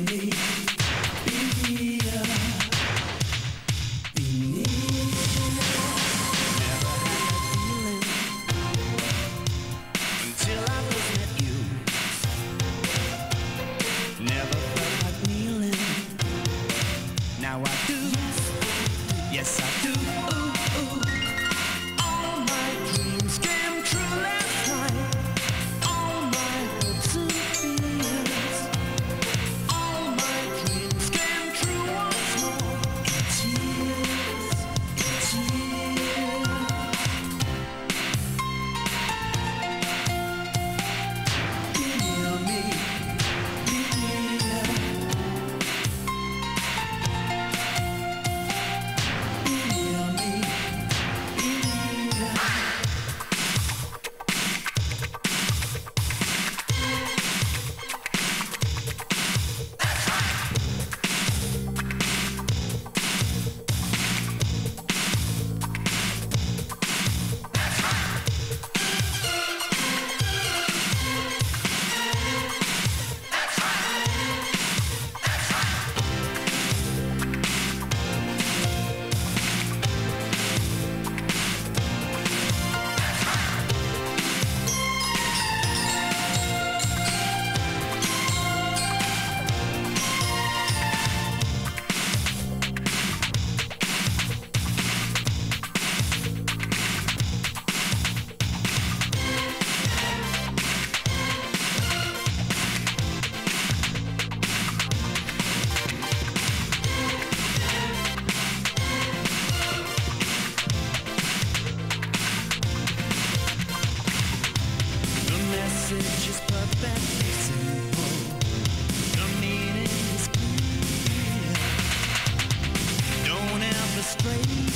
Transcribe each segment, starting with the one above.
me.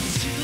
It's you.